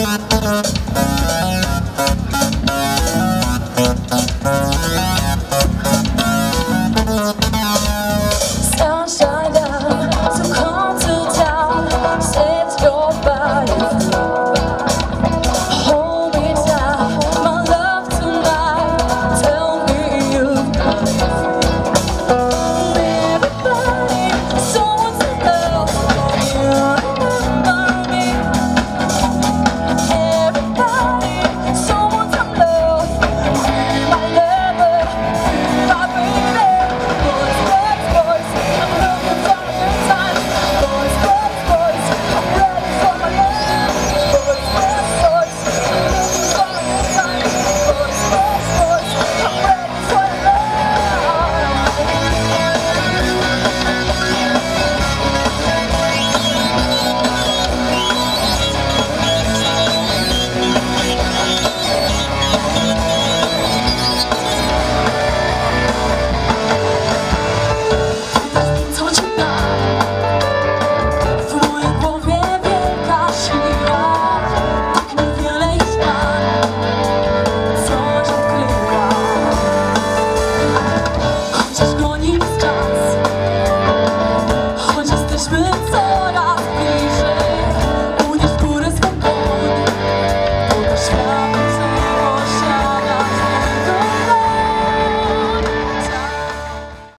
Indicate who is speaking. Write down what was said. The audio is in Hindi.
Speaker 1: Uh-huh. 自从。